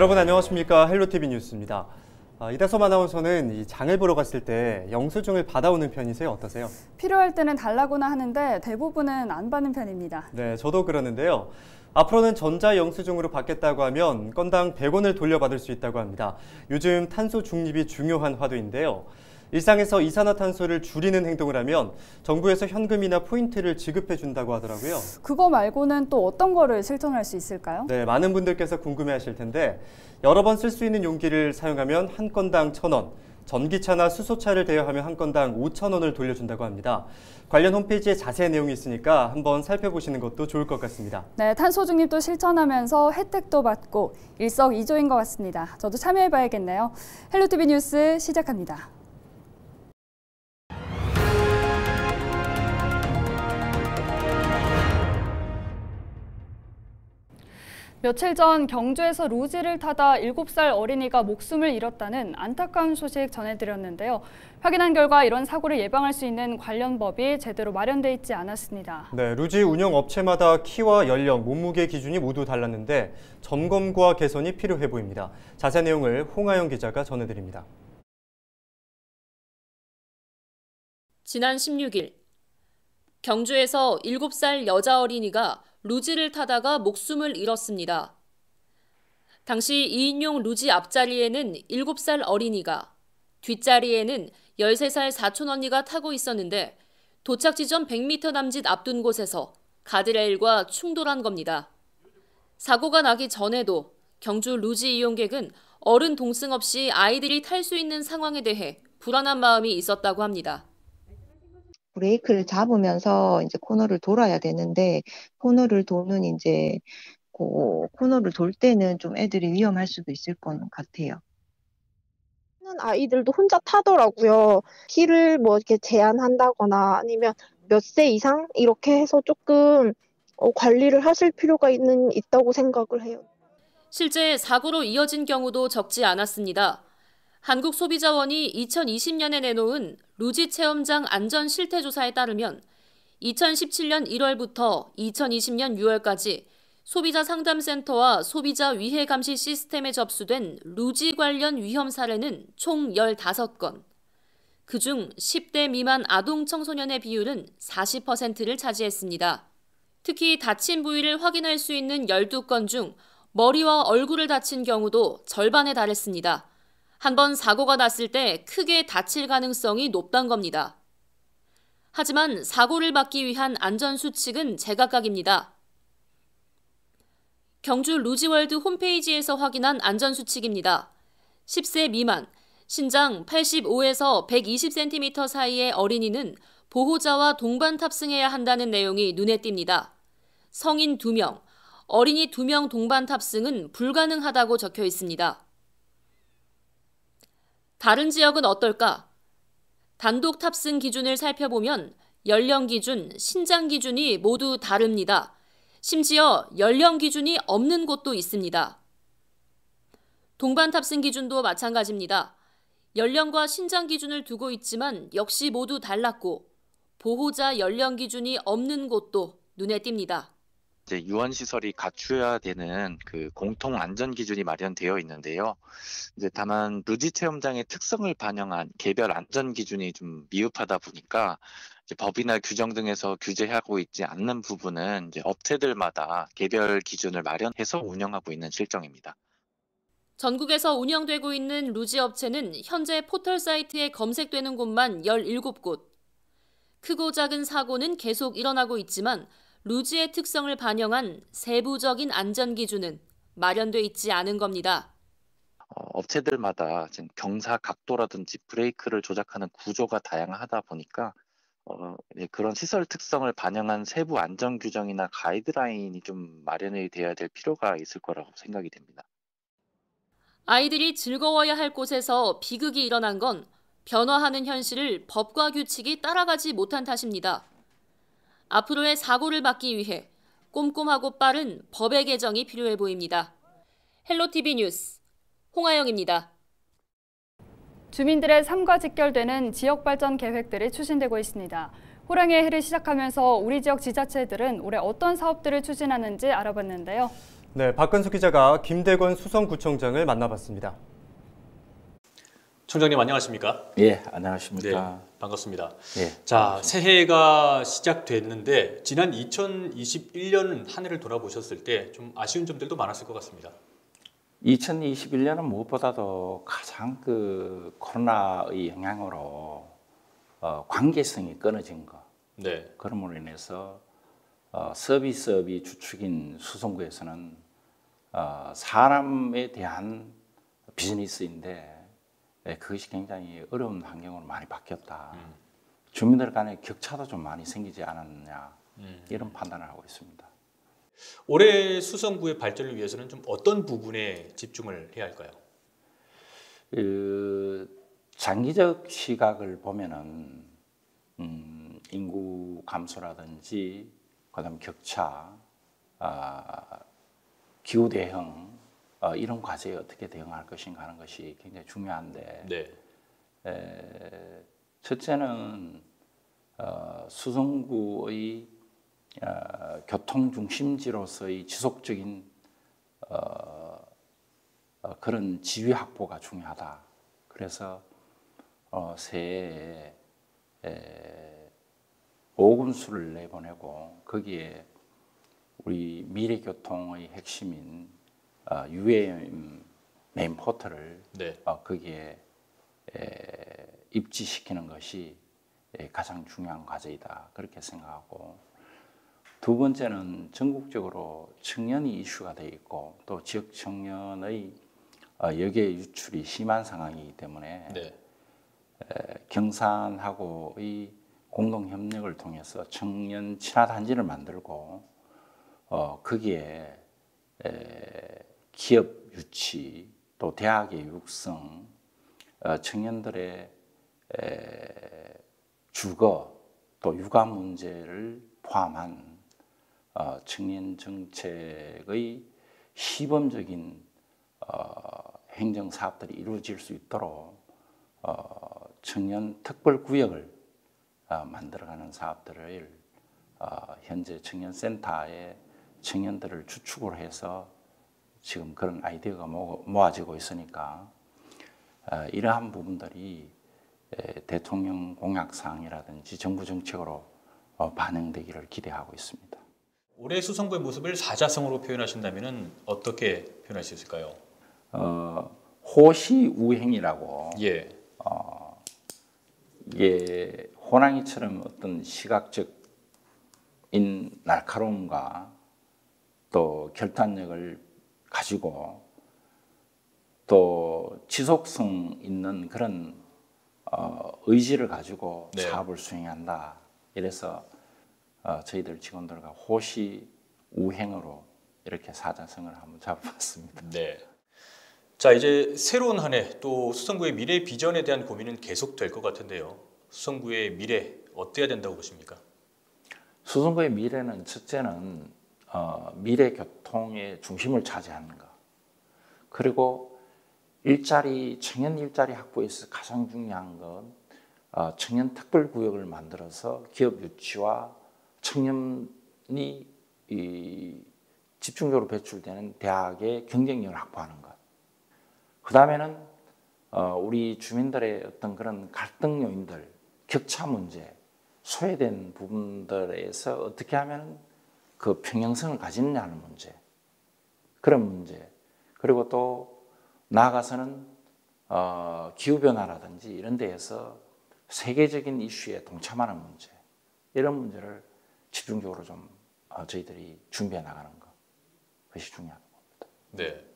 여러분 안녕하십니까 헬로TV 뉴스입니다. 아, 이다솜 아나운서는 이 장을 보러 갔을 때 영수증을 받아오는 편이세요? 어떠세요? 필요할 때는 달라고나 하는데 대부분은 안 받는 편입니다. 네, 저도 그러는데요. 앞으로는 전자 영수증으로 받겠다고 하면 건당 100원을 돌려받을 수 있다고 합니다. 요즘 탄소 중립이 중요한 화두인데요. 일상에서 이산화탄소를 줄이는 행동을 하면 정부에서 현금이나 포인트를 지급해 준다고 하더라고요. 그거 말고는 또 어떤 거를 실천할 수 있을까요? 네, 많은 분들께서 궁금해 하실 텐데 여러 번 쓸 수 있는 용기를 사용하면 한 건당 천 원, 전기차나 수소차를 대여하면 한 건당 5천 원을 돌려준다고 합니다. 관련 홈페이지에 자세한 내용이 있으니까 한번 살펴보시는 것도 좋을 것 같습니다. 네, 탄소 중립도 실천하면서 혜택도 받고 일석이조인 것 같습니다. 저도 참여해봐야겠네요. 헬로티비 뉴스 시작합니다. 며칠 전 경주에서 루지를 타다 7살 어린이가 목숨을 잃었다는 안타까운 소식 전해드렸는데요. 확인한 결과 이런 사고를 예방할 수 있는 관련 법이 제대로 마련돼 있지 않았습니다. 네, 루지 운영 업체마다 키와 연령, 몸무게 기준이 모두 달랐는데 점검과 개선이 필요해 보입니다. 자세한 내용을 홍하영 기자가 전해드립니다. 지난 16일 경주에서 7살 여자 어린이가 루지를 타다가 목숨을 잃었습니다. 당시 2인용 루지 앞자리에는 7살 어린이가, 뒷자리에는 13살 사촌 언니가 타고 있었는데 도착 지점 100m 남짓 앞둔 곳에서 가드레일과 충돌한 겁니다. 사고가 나기 전에도 경주 루지 이용객은 어른 동승 없이 아이들이 탈 수 있는 상황에 대해 불안한 마음이 있었다고 합니다. 브레이크를 잡으면서 이제 코너를 돌아야 되는데 코너를 도는 이제 그 코너를 돌 때는 좀 애들이 위험할 수도 있을 것 같아요. 아이들도 혼자 타더라고요. 키를 뭐 이렇게 제한한다거나 아니면 몇 세 이상 이렇게 해서 조금 어, 관리를 하실 필요가 있는 있다고 생각을 해요. 실제 사고로 이어진 경우도 적지 않았습니다. 한국소비자원이 2020년에 내놓은 루지 체험장 안전 실태 조사에 따르면 2017년 1월부터 2020년 6월까지 소비자 상담센터와 소비자 위해 감시 시스템에 접수된 루지 관련 위험 사례는 총 15건. 그중 10대 미만 아동 청소년의 비율은 40%를 차지했습니다. 특히 다친 부위를 확인할 수 있는 12건 중 머리와 얼굴을 다친 경우도 절반에 달했습니다. 한번 사고가 났을 때 크게 다칠 가능성이 높단 겁니다. 하지만 사고를 막기 위한 안전수칙은 제각각입니다. 경주 루지월드 홈페이지에서 확인한 안전수칙입니다. 10세 미만, 신장 85에서 120cm 사이의 어린이는 보호자와 동반 탑승해야 한다는 내용이 눈에 띕니다. 성인 2명, 어린이 2명 동반 탑승은 불가능하다고 적혀 있습니다. 다른 지역은 어떨까? 단독 탑승 기준을 살펴보면 연령 기준, 신장 기준이 모두 다릅니다. 심지어 연령 기준이 없는 곳도 있습니다. 동반 탑승 기준도 마찬가지입니다. 연령과 신장 기준을 두고 있지만 역시 모두 달랐고 보호자 연령 기준이 없는 곳도 눈에 띕니다. 이제 유원 시설이 갖추어야 되는 그 공통 안전 기준이 마련되어 있는데요. 이제 다만 루지 체험장의 특성을 반영한 개별 안전 기준이 좀 미흡하다 보니까 법이나 규정 등에서 규제하고 있지 않는 부분은 이제 업체들마다 개별 기준을 마련해서 운영하고 있는 실정입니다. 전국에서 운영되고 있는 루지 업체는 현재 포털 사이트에 검색되는 곳만 17곳. 크고 작은 사고는 계속 일어나고 있지만 루지의 특성을 반영한 세부적인 안전 기준은 마련돼 있지 않은 겁니다. 어, 업체들마다 지금 경사 각도라든지 브레이크를 조작하는 구조가 다양하다 보니까 어, 예, 그런 시설 특성을 반영한 세부 안전 규정이나 가이드라인이 좀 마련이 돼야 될 필요가 있을 거라고 생각이 됩니다. 아이들이 즐거워야 할 곳에서 비극이 일어난 건 변화하는 현실을 법과 규칙이 따라가지 못한 탓입니다. 앞으로의 사고를 막기 위해 꼼꼼하고 빠른 법의 개정이 필요해 보입니다. 헬로티비 뉴스 홍아영입니다. 주민들의 삶과 직결되는 지역 발전 계획들이 추진되고 있습니다. 호랑이의 해를 시작하면서 우리 지역 지자체들은 올해 어떤 사업들을 추진하는지 알아봤는데요. 네, 박근수 기자가 김대건 수성구청장을 만나봤습니다. 총장님 안녕하십니까? 예, 안녕하십니까. 네, 반갑습니다. 예. 자, 새해가 시작됐는데 지난 2021년 한 해를 돌아보셨을 때 좀 아쉬운 점들도 많았을 것 같습니다. 2021년은 무엇보다도 가장 그 코로나의 영향으로 어, 관계성이 끊어진 거. 네. 그럼으로 인해서 어, 서비스업이 주축인 수성구에서는 어, 사람에 대한 비즈니스인데 예, 그것이 굉장히 어려운 환경으로 많이 바뀌었다. 음. 주민들 간의 격차도 좀 많이 생기지 않았느냐 음. 이런 판단을 하고 있습니다. 올해 수성구의 발전을 위해서는 좀 어떤 부분에 집중을 해야 할까요? 그 장기적 시각을 보면은 음, 인구 감소라든지 그다음 격차, 아, 기후 대응 어, 이런 과제에 어떻게 대응할 것인가 하는 것이 굉장히 중요한데 네. 에, 첫째는 어, 수성구의 어, 교통 중심지로서의 지속적인 어, 어, 그런 지위 확보가 중요하다. 그래서 어, 새해에 에, 오금수를 내보내고 거기에 우리 미래교통의 핵심인 어, UAM 메인 포털을 네. 어, 거기에 에, 입지시키는 것이 에, 가장 중요한 과제이다 그렇게 생각하고 두 번째는 전국적으로 청년이 이슈가 돼 있고 또 지역 청년의 어, 여기에 유출이 심한 상황이기 때문에 네. 에, 경산하고의 공동 협력을 통해서 청년 친화 단지를 만들고 어, 거기에 에, 기업 유치 또 대학의 육성 어, 청년들의 에, 주거 또 육아 문제를 포함한 어, 청년 정책의 시범적인 어, 행정 사업들이 이루어질 수 있도록 어, 청년 특별 구역을 어, 만들어가는 사업들을 어, 현재 청년센터에 청년들을 주축으로 해서 지금 그런 아이디어가 모, 모아지고 있으니까 어, 이러한 부분들이 에, 대통령 공약 사항이라든지 정부 정책으로 어, 반영되기를 기대하고 있습니다. 올해 수성구의 모습을 사자성어로 표현하신다면 어떻게 표현할 수 있을까요? 어, 호시우행이라고 예. 이게 호랑이처럼 어떤 시각적인 날카로움과 또 결단력을 가지고 또 지속성 있는 그런 어, 의지를 가지고 네. 사업을 수행한다. 이래서 어, 저희들 직원들과 호시 우행으로 이렇게 사자성을 한번 잡아봤습니다. 네. 자, 이제 새로운 한 해 또 수성구의 미래 비전에 대한 고민은 계속될 것 같은데요. 수성구의 미래 어때야 된다고 보십니까? 수성구의 미래는 첫째는 어, 미래 교통의 중심을 차지하는 것. 그리고 일자리 청년 일자리 확보에서 가장 중요한 건 어, 청년 특별 구역을 만들어서 기업 유치와 청년이 이, 집중적으로 배출되는 대학의 경쟁력을 확보하는 것. 그 다음에는 어, 우리 주민들의 어떤 그런 갈등 요인들, 격차 문제, 소외된 부분들에서 어떻게 하면 그 평형성을 가지느냐는 문제, 그런 문제, 그리고 또 나아가서는 어, 기후 변화라든지 이런 데에서 세계적인 이슈에 동참하는 문제, 이런 문제를 집중적으로 좀 어, 저희들이 준비해 나가는 것, 그것이 중요합니다. 네.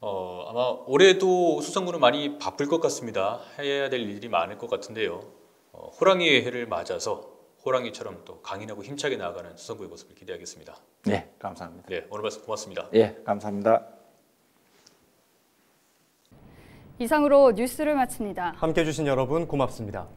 어, 아마 올해도 수성구는 많이 바쁠 것 같습니다. 해야 될 일이 많을 것 같은데요. 어, 호랑이의 해를 맞아서 호랑이처럼 또 강인하고 힘차게 나아가는 수성구의 모습을 기대하겠습니다. 네, 감사합니다. 네, 오늘 말씀 고맙습니다. 예, 감사합니다. 이상으로 뉴스를 마칩니다. 함께 해 주신 여러분 고맙습니다.